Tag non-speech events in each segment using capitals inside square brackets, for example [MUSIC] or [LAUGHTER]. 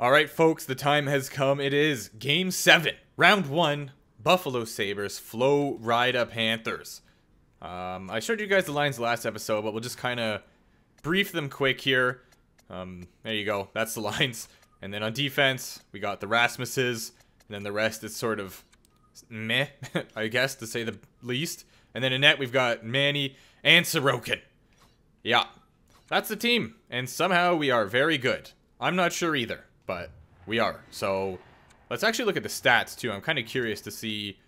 All right, folks, the time has come. It is game seven, round one. Buffalo Sabres, Florida Panthers. Um, I showed you guys the lines last episode, but we'll just kind of brief them quick here. Um, there you go. That's the [LAUGHS] lines. And then on defense, we got the Rasmuses. And then the rest is sort of meh, [LAUGHS] I guess, to say the least. And then in net, we've got Manny and Sorokin. Yeah, that's the team. And somehow we are very good. I'm not sure either, but we are. So let's actually look at the stats, too. I'm kind of curious to see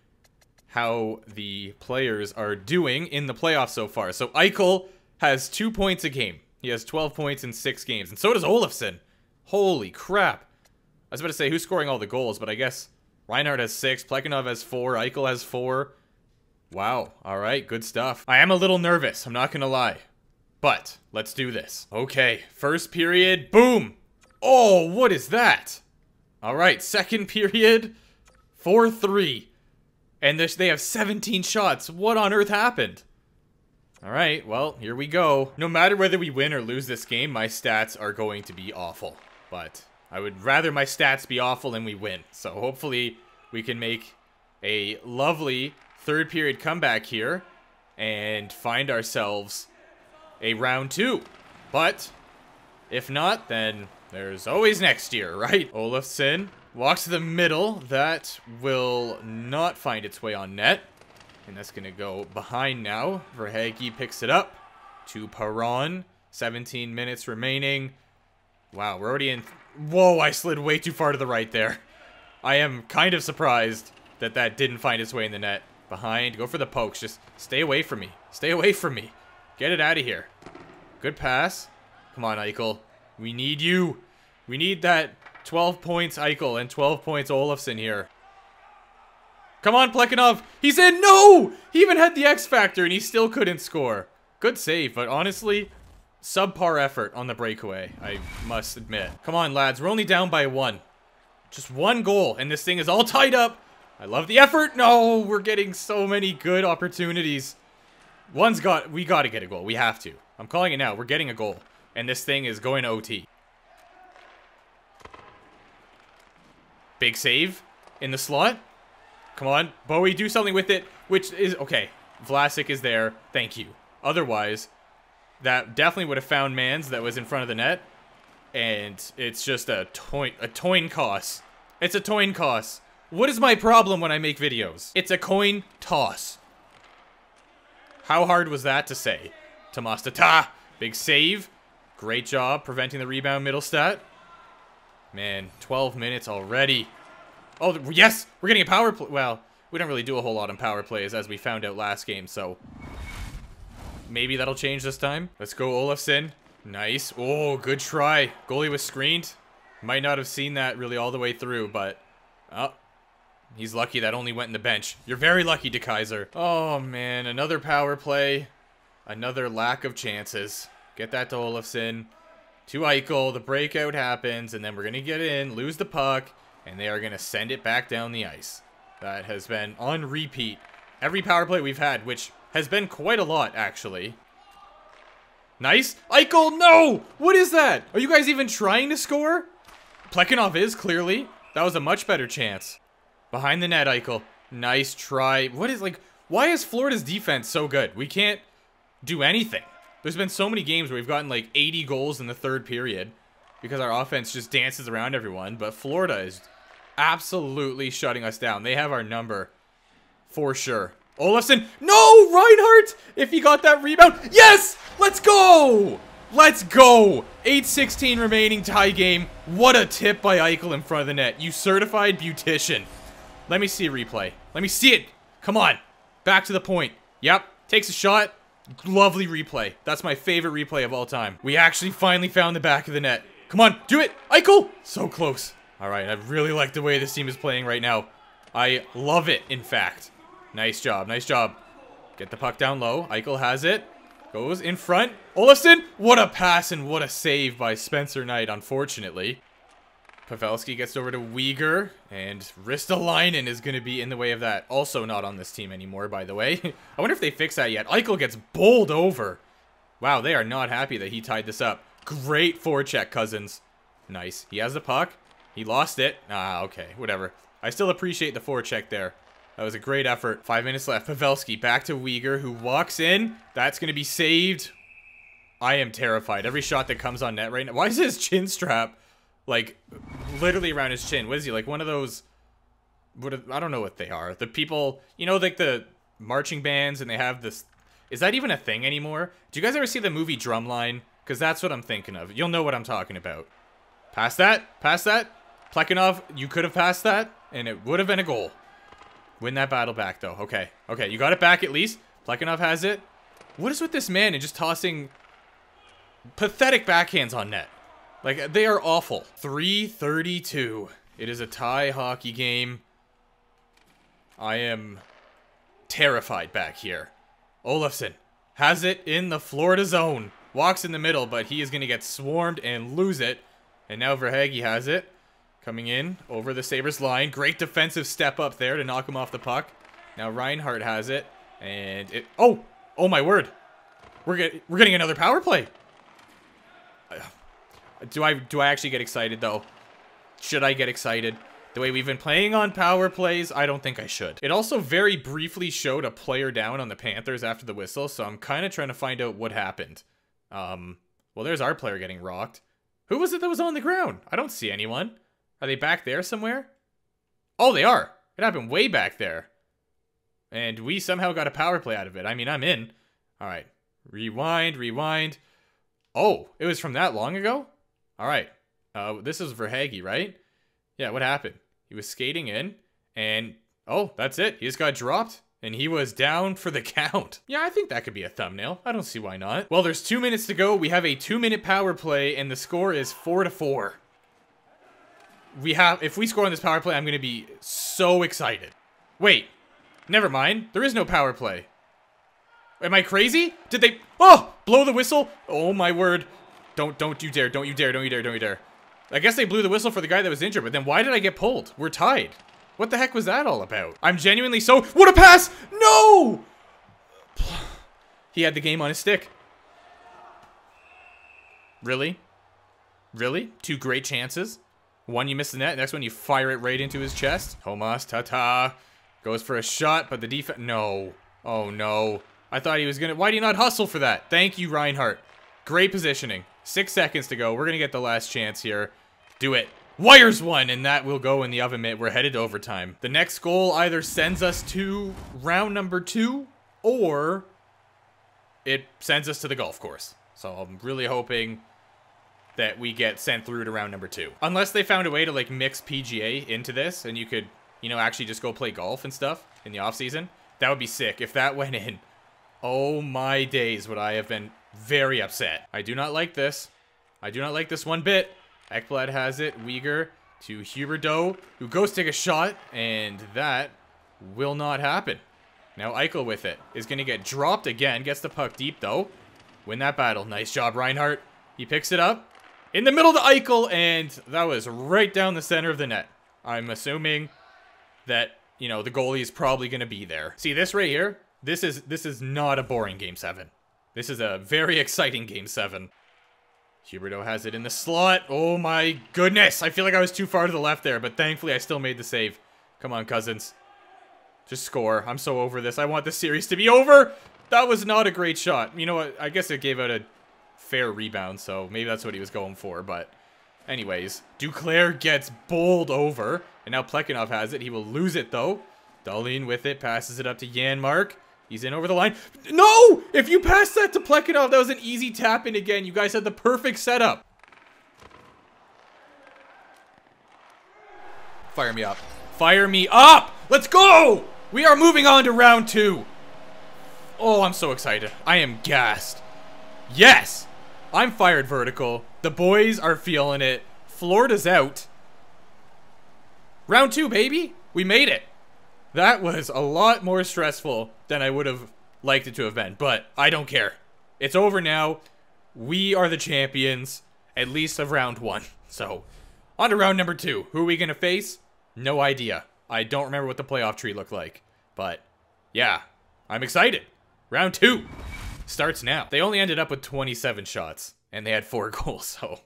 how the players are doing in the playoffs so far. So Eichel has two points a game. He has 12 points in six games. And so does Olofsson. Holy crap. I was about to say who's scoring all the goals, but I guess Reinhart has six, Plekhanov has four, Eichel has four. Wow. All right, good stuff. I am a little nervous, I'm not going to lie. But let's do this. Okay, first period, boom. Oh, what is that? All right, second period, 4-3. And they have 17 shots. What on earth happened? Alright, well, here we go. No matter whether we win or lose this game, my stats are going to be awful. But I would rather my stats be awful than we win. So hopefully we can make a lovely third period comeback here and find ourselves a round two. But if not, then there's always next year, right? Olofsson walks to the middle. That will not find its way on net. And that's going to go behind now. Verhaeghe picks it up to Perron. 17 minutes remaining. Wow, we're already in... Whoa, I slid way too far to the right there. I am kind of surprised that that didn't find its way in the net. Behind, go for the pokes. Just stay away from me. Stay away from me. Get it out of here. Good pass. Come on, Eichel. We need you. We need that 12 points Eichel and 12 points Olofsson here. Come on, Plekhanov. He's in. No! He even had the X Factor and he still couldn't score. Good save, but honestly, subpar effort on the breakaway, I must admit. Come on, lads. We're only down by one. Just one goal, and this thing is all tied up. I love the effort. No, we're getting so many good opportunities. One's got... We got to get a goal. We have to. I'm calling it now. We're getting a goal. And this thing is going OT. Big save in the slot. Come on, Bowie, do something with it. Which is, okay, Vlasic is there. Thank you. Otherwise, that definitely would have found Mans that was in front of the net. And it's just a toin, a toin toss. It's a toin toss. What is my problem when I make videos? It's a coin toss. How hard was that to say? Tomas Tatar, big save. Great job preventing the rebound Mittelstadt. Man, 12 minutes already. Oh, yes! We're getting a power play. Well, we don't really do a whole lot on power plays, as we found out last game, so... Maybe that'll change this time. Let's go, Olofsson. Nice. Oh, good try. Goalie was screened. Might not have seen that really all the way through, but... Oh. He's lucky that only went in the bench. You're very lucky, DeKaiser. Oh, man. Another power play. Another lack of chances. Get that to Olofsson. To Eichel. The breakout happens, and then we're going to get in, lose the puck, and they are going to send it back down the ice. That has been on repeat every power play we've had, which has been quite a lot, actually. Nice. Eichel, no! What is that? Are you guys even trying to score? Plekhanov is, clearly. That was a much better chance. Behind the net, Eichel. Nice try. What is, like, why is Florida's defense so good? We can't do anything. There's been so many games where we've gotten, like, 80 goals in the third period because our offense just dances around everyone, but Florida is absolutely shutting us down. They have our number for sure. Olofsson, no, Reinhart! If he got that rebound, yes! Let's go! Let's go! 8-16 remaining tie game. What a tip by Eichel in front of the net. You certified beautician. Let me see a replay. Let me see it. Come on. Back to the point. Yep. Takes a shot. Lovely replay. That's my favorite replay of all time. We actually finally found the back of the net. Come on, do it! Eichel! So close. Alright, I really like the way this team is playing right now. I love it, in fact. Nice job, nice job. Get the puck down low. Eichel has it. Goes in front. Olofsson! What a pass and what a save by Spencer Knight, unfortunately. Pavelski gets over to Weegar, and Ristolainen is going to be in the way of that. Also not on this team anymore, by the way. [LAUGHS] I wonder if they fix that yet. Eichel gets bowled over. Wow, they are not happy that he tied this up. Great forecheck, Cozens. Nice. He has the puck. He lost it. Ah, okay, whatever. I still appreciate the forecheck there. That was a great effort. Five minutes left. Pavelski back to Weegar, who walks in. That's going to be saved. I am terrified. Every shot that comes on net right now. Why is his chin strap, like, literally around his chin? What is he, like one of those... What I don't know what they are. The people, you know, like the marching bands and they have this... Is that even a thing anymore? Do you guys ever see the movie Drumline? Because that's what I'm thinking of. You'll know what I'm talking about. Pass that. Pass that. Plekhanov, you could have passed that, and it would have been a goal. Win that battle back, though. Okay. Okay, you got it back at least. Plekhanov has it. What is with this man and just tossing pathetic backhands on net? Like, they are awful. 332. It is a tie hockey game. I am terrified back here. Olofsson has it in the Florida zone. Walks in the middle, but he is going to get swarmed and lose it. And now Verhaeghe has it. Coming in over the Sabres line. Great defensive step up there to knock him off the puck. Now Reinhart has it. And it... Oh! Oh my word! We're, get, we're getting another power play! Do I, do I actually get excited, though? Should I get excited? The way we've been playing on power plays, I don't think I should. It also very briefly showed a player down on the Panthers after the whistle, so I'm kind of trying to find out what happened. Um, well, there's our player getting rocked. Who was it that was on the ground? I don't see anyone. Are they back there somewhere? Oh, they are. It happened way back there. And we somehow got a power play out of it. I mean, I'm in. All right. Rewind, rewind. Oh, it was from that long ago? All right. Uh, this is Verhaeghe, right? Yeah, what happened? He was skating in, and oh, that's it. He just got dropped, and he was down for the [LAUGHS] count. Yeah, I think that could be a thumbnail. I don't see why not. Well, there's two minutes to go. We have a two-minute power play, and the score is four to four we have, if we score on this power play, I'm going to be so excited. Wait, never mind. There is no power play. Am I crazy? Did they, oh, blow the whistle? Oh my word. Don't, don't you dare, don't you dare, don't you dare, don't you dare. I guess they blew the whistle for the guy that was injured, but then why did I get pulled? We're tied. What the heck was that all about? I'm genuinely so, what a pass! No! [SIGHS] He had the game on his stick. Really? Really? Two great chances? One, you miss the net. Next one, you fire it right into his chest. Tomas, ta-ta. Goes for a shot, but the defense... No. Oh, no. I thought he was to... Why do you not hustle for that? Thank you, Reinhart. Great positioning. Six seconds to go. We're going to get the last chance here. Do it. Wires one, and that will go in the oven mitt. We're headed to overtime. The next goal either sends us to round number two, or it sends us to the golf course. So I'm really hoping that we get sent through to round number two. Unless they found a way to like mix PGA into this and you could, you know, actually just go play golf and stuff in the off season. That would be sick. If that went in, oh my days would I have been very upset. I do not like this. I do not like this one bit. Ekblad has it. Weegar to Huberdeau, who goes to take a shot, and that will not happen. Now Eichel with it is going to get dropped again. Gets the puck deep, though. Win that battle. Nice job, Reinhart. He picks it up in the middle the Eichel, and that was right down the center of the net. I'm assuming that, you know, the goalie is probably going to be there. See, this right here, this is this is not a boring Game 7. This is a very exciting Game 7. Huberdeau has it in the slot. Oh my goodness. I feel like I was too far to the left there, but thankfully I still made the save. Come on, Cozens. Just score. I'm so over this. I want this series to be over. That was not a great shot. You know what? I guess it gave out a fair rebound, so maybe that's what he was going for, but... Anyways, Duclair gets bowled over, and now Plekhanov has it. He will lose it, though. Dahlin with it, passes it up to Janmark. He's in over the line. No! If you pass that to Plekhanov, that was an easy tap in again. You guys had the perfect setup. Fire me up. Fire me up! Let's go! We are moving on to round two. Oh, I'm so excited. I am gassed. Yes! I'm fired vertical. The boys are feeling it. Florida's out. Round two, baby. We made it. That was a lot more stressful than I would have liked it to have been, but I don't care. It's over now. We are the champions, at least of round one. So, on to round number two. Who are we going to face? No idea. I don't remember what the playoff tree looked like. But, yeah, I'm excited. Round two starts now. They only ended up with 27 shots, and they had four [LAUGHS] goals, so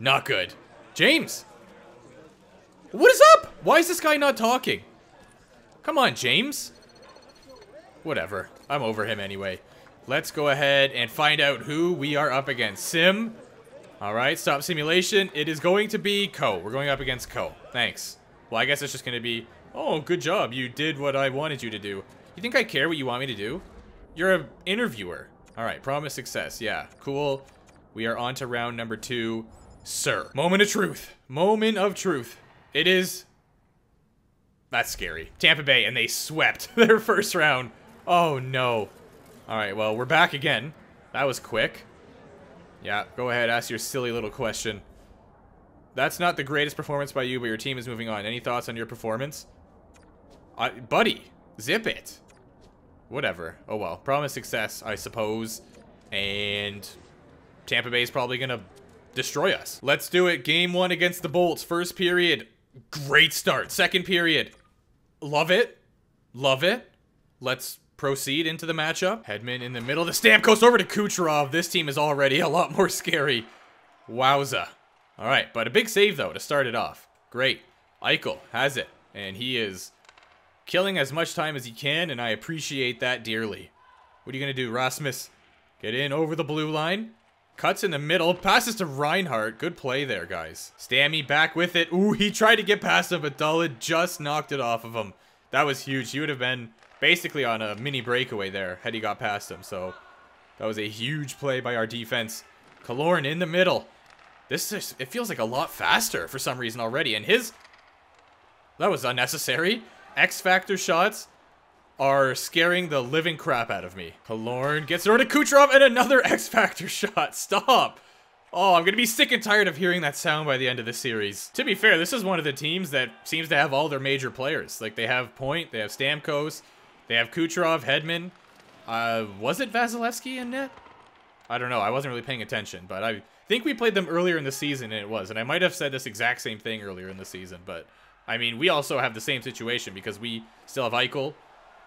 not good. James! What is up? Why is this guy not talking? Come on, James. Whatever. I'm over him anyway. Let's go ahead and find out who we are up against. Sim. Alright, stop simulation. It is going to be Ko. We're going up against Ko. Thanks. Well, I guess it's just going to be, oh, good job. You did what I wanted you to do. You think I care what you want me to do? You're an interviewer. Alright, promise success. Yeah, cool. We are on to round number two. Sir. Moment of truth. Moment of truth. It is... That's scary. Tampa Bay, and they swept [LAUGHS] their first round. Oh, no. Alright, well, we're back again. That was quick. Yeah, go ahead, ask your silly little question. That's not the greatest performance by you, but your team is moving on. Any thoughts on your performance? Uh, buddy, zip it. Whatever. Oh well. Promise success, I suppose. And Tampa Bay is probably going to destroy us. Let's do it. Game one against the Bolts. First period. Great start. Second period. Love it. Love it. Let's proceed into the matchup. Hedman in the middle. The stamp Stamkos over to Kucherov. This team is already a lot more scary. Wowza. All right, but a big save, though, to start it off. Great. Eichel has it, and he is killing as much time as he can, and I appreciate that dearly. What are you going to do, Rasmus? Get in over the blue line. Cuts in the middle. Passes to Reinhart. Good play there, guys. Stammy back with it. Ooh, he tried to get past him, but Dullet just knocked it off of him. That was huge. He would have been basically on a mini breakaway there had he got past him. So that was a huge play by our defense. Killorn in the middle. This is, it feels like a lot faster for some reason already. And his, that was unnecessary. X-Factor shots are scaring the living crap out of me. Killorn gets rid of Kucherov and another [LAUGHS] X-Factor shot. Stop. Oh, I'm to be sick and tired of hearing that sound by the end of the series. To be fair, this is one of the teams that seems to have all their major players. Like, they have Point, they have Stamkos, they have Kucherov, Hedman. Uh, was it Vasilevskiy in net? I don't know. I wasn't really paying attention, but I think we played them earlier in the season, and it was. And I might have said this exact same thing earlier in the season, but I mean, we also have the same situation because we still have Eichel,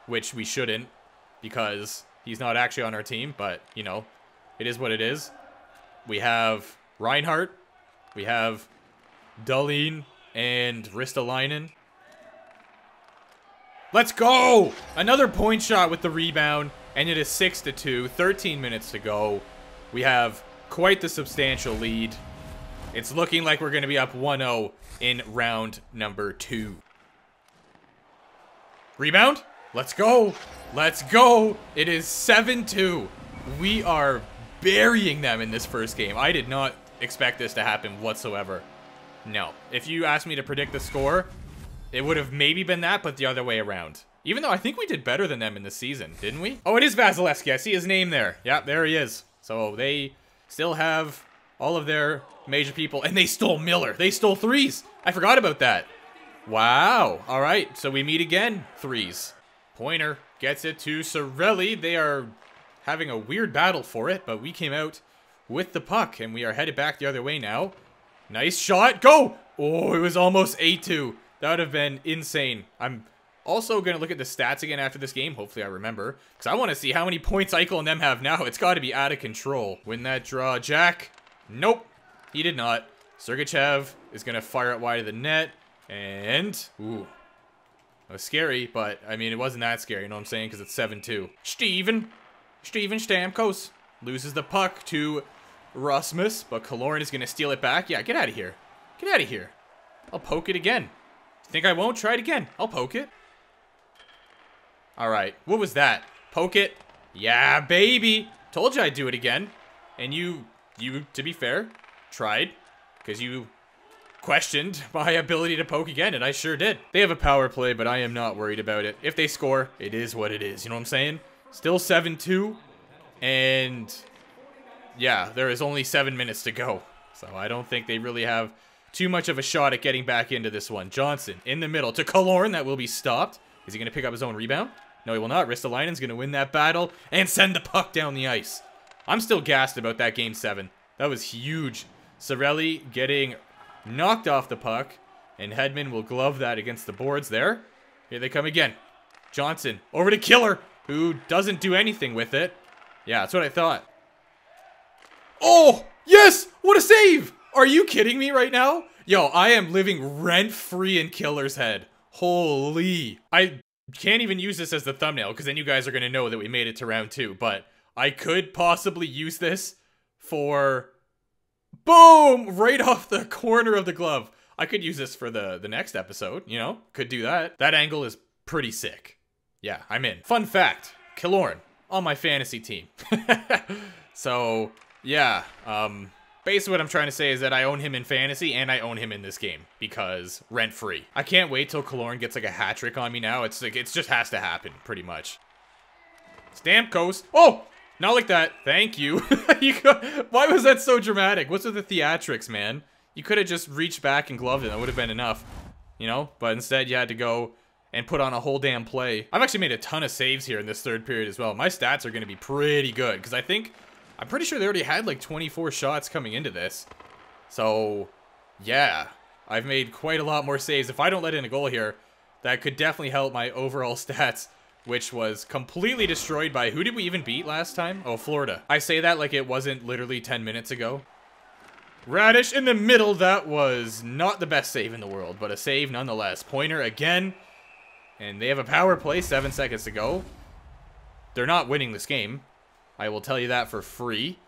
which we shouldn't because he's not actually on our team, but, you know, it is what it is. We have Reinhart. we have Dahlin and Ristolainen. Let's go! Another point shot with the rebound, and it is 6 to 2, 13 minutes to go. We have quite the substantial lead. It's looking like we're going to be up 1-0 in round number 2. Rebound? Let's go! Let's go! It is 7-2. We are burying them in this first game. I did not expect this to happen whatsoever. No. If you asked me to predict the score, it would have maybe been that, but the other way around. Even though I think we did better than them in the season, didn't we? Oh, it is Vasilevskiy. I see his name there. Yeah, there he is. So they still have all of their major people, and they stole Miller. They stole threes. I forgot about that. Wow. All right, so we meet again. Threes. Pointer gets it to Cirelli. They are having a weird battle for it, but we came out with the puck, and we are headed back the other way now. Nice shot. Go! Oh, it was almost 8-2. That would have been insane. I'm also going to look at the stats again after this game. Hopefully I remember. Because I want to see how many points Eichel and them have now. It's got to be out of control. Win that draw. Jack. Nope. He did not. Sergachev is going to fire it wide of the net. And... Ooh. That was scary, but, I mean, it wasn't that scary. You know what I'm saying? Because it's 7-2. Steven. Steven Stamkos loses the puck to Rasmus. But Killorn is going to steal it back. Yeah, get out of here. Get out of here. I'll poke it again. Think I won't? Try it again. I'll poke it. Alright. What was that? Poke it. Yeah, baby. Told you I'd do it again. And you, you, to be fair, tried. Because you questioned my ability to poke again, and I sure did. They have a power play, but I am not worried about it. If they score, it is what it is. You know what I'm saying? Still 7-2. And, yeah, there is only seven minutes to go. So I don't think they really have too much of a shot at getting back into this one. Johnson in the middle to Killorn. That will be stopped. Is he going to pick up his own rebound? No, he will not. Ristolainen's going to win that battle and send the puck down the ice. I'm still gassed about that game seven. That was huge. Cirelli getting knocked off the puck. And Hedman will glove that against the boards there. Here they come again. Johnson over to Killer, who doesn't do anything with it. Yeah, that's what I thought. Oh, yes! What a save! Are you kidding me right now? Yo, I am living rent-free in Killer's Head. Holy. I can't even use this as the thumbnail, because then you guys are going to know that we made it to round two, but I could possibly use this for... Boom! Right off the corner of the glove. I could use this for the, the next episode, you know? Could do that. That angle is pretty sick. Yeah, I'm in. Fun fact, Killorn on my fantasy team. [LAUGHS] so, yeah, um, basically what I'm trying to say is that I own him in fantasy and I own him in this game because rent free. I can't wait till Killorn gets like a hat trick on me now. It's like, it just has to happen pretty much. Stamkos. Oh, not like that. Thank you. [LAUGHS] you why was that so dramatic? What's with the theatrics, man? You could have just reached back and gloved it. That would have been enough, you know? But instead you had to go and put on a whole damn play. I've actually made a ton of saves here in this third period as well. My stats are going to be pretty good because I think, I'm pretty sure they already had like 24 shots coming into this. So, yeah, I've made quite a lot more saves. If I don't let in a goal here, that could definitely help my overall [LAUGHS] stats, which was completely destroyed by, who did we even beat last time? Oh, Florida. I say that like it wasn't literally 10 minutes ago. Raddysh in the middle, that was not the best save in the world, but a save nonetheless. Pointer again. And they have a power play, seven seconds to go. They're not winning this game. I will tell you that for free.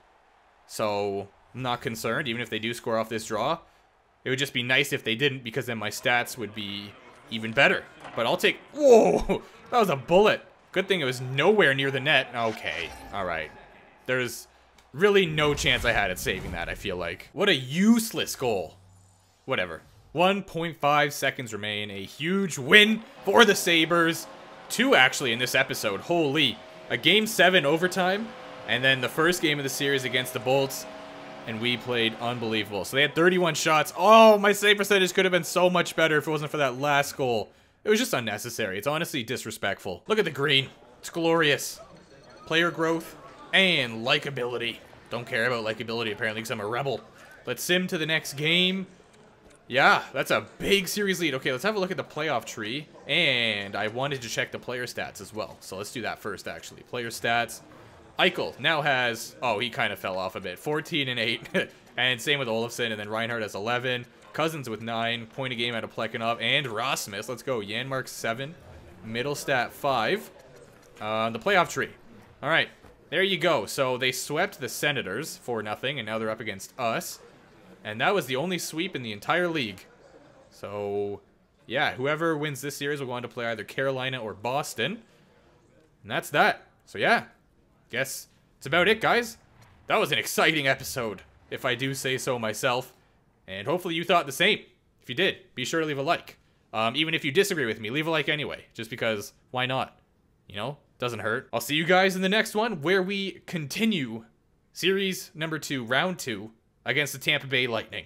So, I'm not concerned, even if they do score off this draw. It would just be nice if they didn't, because then my stats would be even better. But I'll take... Whoa! [LAUGHS] That was a bullet. Good thing it was nowhere near the net. Okay, alright. There's really no chance I had at saving that, I feel like. What a useless goal. Whatever. 1.5 seconds remain. A huge win for the Sabres. Two, actually, in this episode. Holy. A Game 7 overtime. And then the first game of the series against the Bolts. And we played unbelievable. So they had 31 shots. Oh, my save percentage could have been so much better if it wasn't for that last goal. It was just unnecessary. It's honestly disrespectful. Look at the green. It's glorious. Player growth and likability. Don't care about likability apparently because I'm a rebel. Let's sim to the next game. Yeah, that's a big series lead. Okay, let's have a look at the playoff tree. And I wanted to check the player stats as well. So let's do that first, actually. Player stats. Eichel now has... Oh, he kind of fell off a bit. 14 and 8. [LAUGHS] and same with Olofsson. And then Reinhart has 11. Cozens with 9. Point a game out of Plekhanov. And Rasmus. Let's go. Janmark 7. Mittelstadt 5. Uh, the playoff tree. All right. There you go. So they swept the Senators for nothing. And now they're up against us. And that was the only sweep in the entire league. So, yeah, whoever wins this series will go on to play either Carolina or Boston. And that's that. So, yeah, guess it's about it, guys. That was an exciting episode, if I do say so myself. And hopefully you thought the same. If you did, be sure to leave a like. Um, even if you disagree with me, leave a like anyway. Just because, why not? You know, doesn't hurt. I'll see you guys in the next one, where we continue series number two, round two, against the Tampa Bay Lightning.